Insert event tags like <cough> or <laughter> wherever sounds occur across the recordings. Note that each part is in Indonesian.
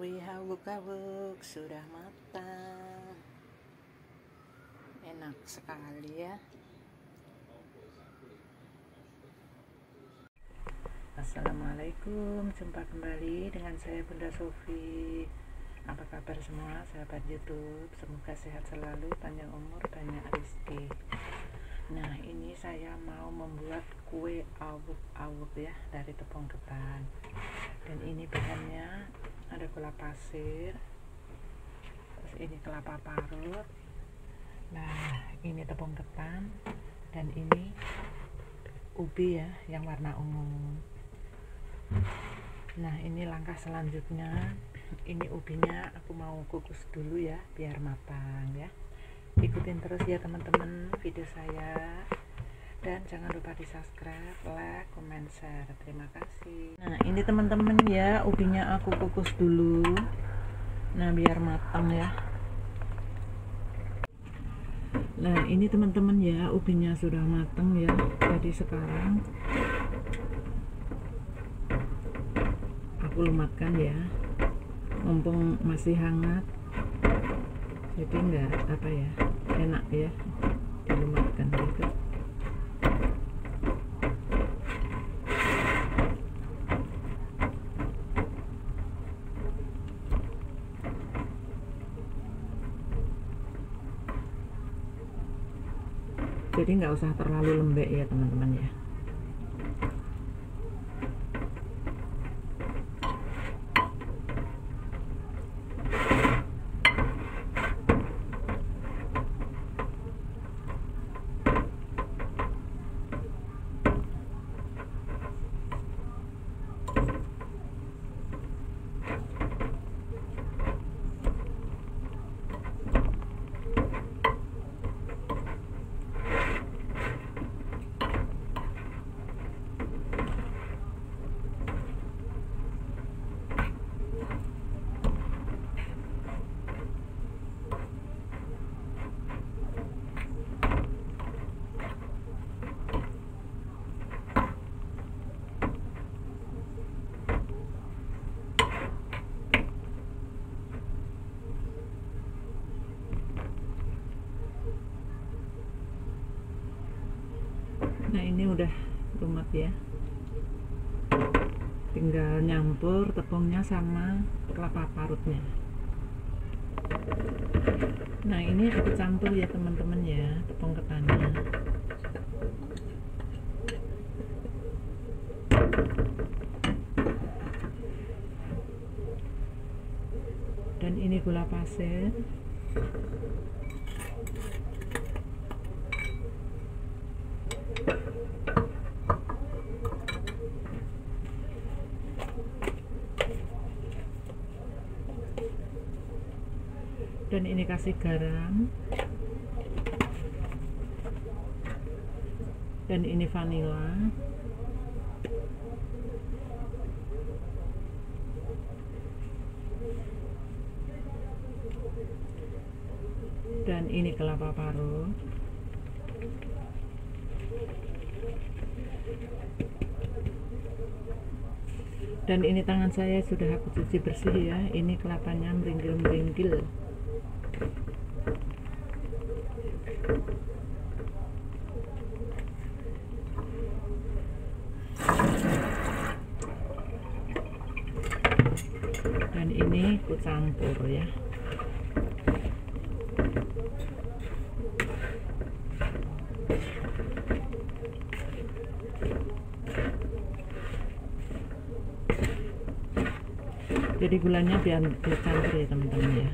Uwi hawuk-hawuk sudah matang. Enak sekali ya. Assalamualaikum Jumpa kembali dengan saya Bunda Sofi. Apa kabar semua sahabat Youtube? Semoga sehat selalu Panjang umur, banyak rezeki. Nah ini saya mau membuat kue awuk-awuk ya Dari tepung ketan. Dan ini bahannya ada gula pasir terus ini kelapa parut. Nah ini tepung ketan dan ini ubi ya yang warna ungu. Nah ini langkah selanjutnya. Ini ubinya aku mau kukus dulu ya biar matang ya. Ikutin terus ya teman-teman video saya dan jangan lupa di subscribe, like, comment, share. Terima kasih. Nah ini teman-teman ya ubinya aku kukus dulu. Nah biar matang ya. Nah ini teman-teman ya ubinya sudah matang ya. Jadi sekarang aku lematkan ya. Mumpung masih hangat. Jadi enggak apa ya enak ya dilematkan gitu jadi nggak usah terlalu lembek ya teman-teman ya nah ini udah lumat ya. Tinggal nyampur tepungnya sama kelapa parutnya. Nah ini aku campur ya teman-teman ya tepung ketannya. Dan ini gula pasir dan ini kasih garam. Dan ini vanila. Dan ini kelapa parut. Dan ini tangan saya sudah aku cuci bersih ya. Ini kelapanya meringkil-meringkil dan ini campur ya. Jadi gulanya biar dicampur ya teman-teman ya.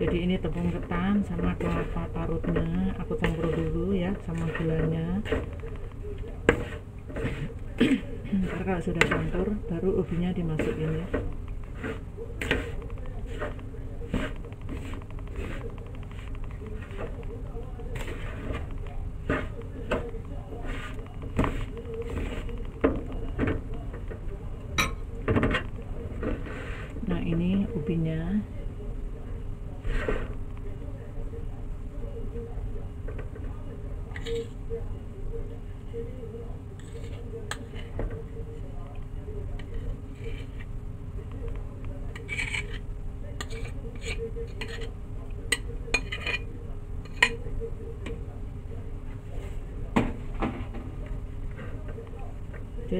Jadi ini tepung ketan sama kelapa parutnya aku campur dulu ya sama gulanya. <clears throat> Ntar kalau sudah campur baru ubinya dimasukin ya nah ini ubinya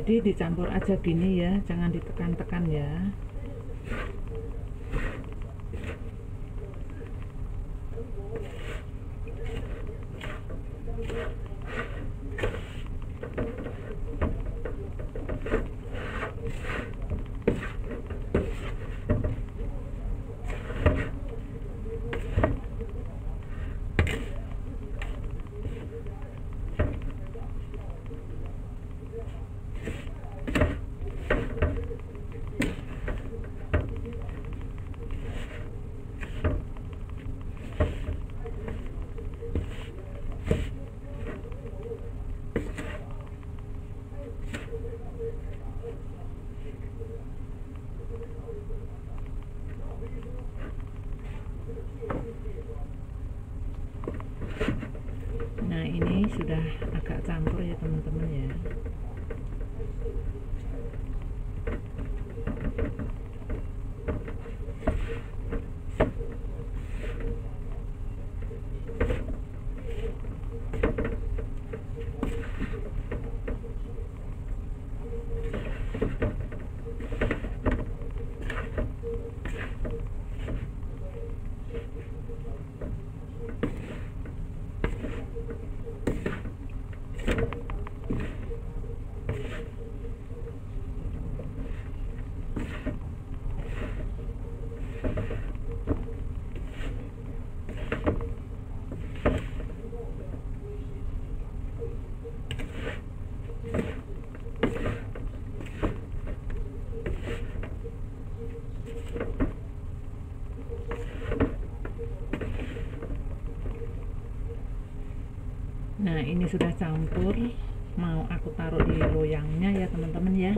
jadi dicampur aja gini ya jangan ditekan-tekan ya nah ini sudah agak campur ya teman-teman ya Nah, ini sudah campur. Mau aku taruh di loyangnya ya, teman-teman ya.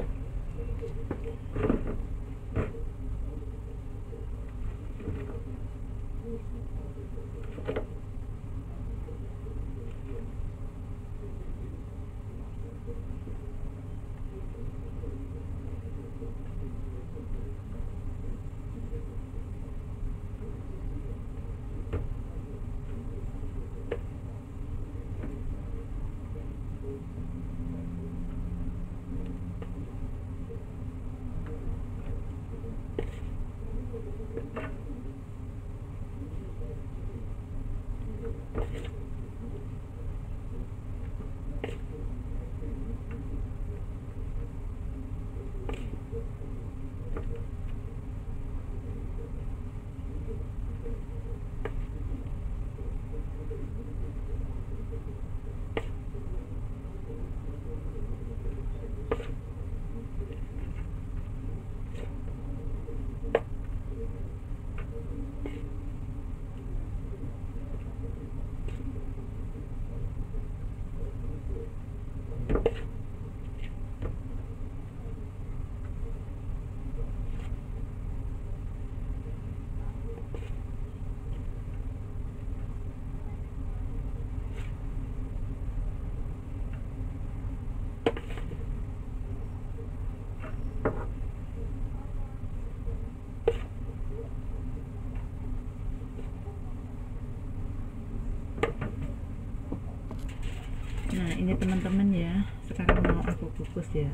Nah, ini teman-teman ya. Sekarang mau aku kukus ya.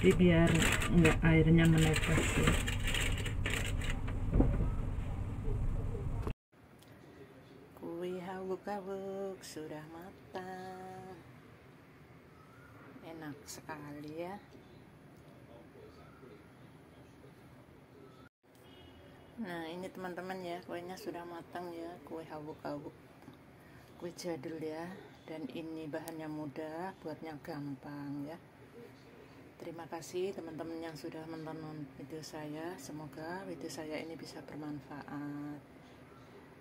Jadi biar enggak airnya menetes ya. Kue hawuk-hawuk sudah matang. Enak sekali ya. Nah, ini teman-teman ya, kuenya sudah matang ya, kue hawuk-hawuk. Kue jadul ya, dan ini bahannya mudah, buatnya gampang ya. Terima kasih teman-teman yang sudah menonton video saya. Semoga video saya ini bisa bermanfaat.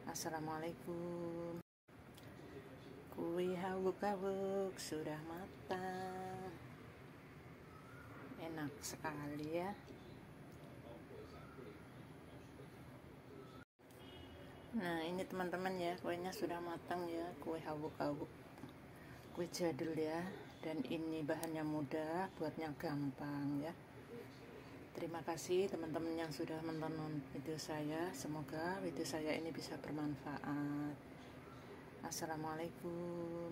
Assalamualaikum. Kue hawuk-hawuk sudah matang. Enak sekali ya. Nah ini teman-teman ya kuenya sudah matang ya kue habuk-habuk kue jadul ya dan ini bahannya mudah buatnya gampang ya terima kasih teman-teman yang sudah menonton video saya semoga video saya ini bisa bermanfaat assalamualaikum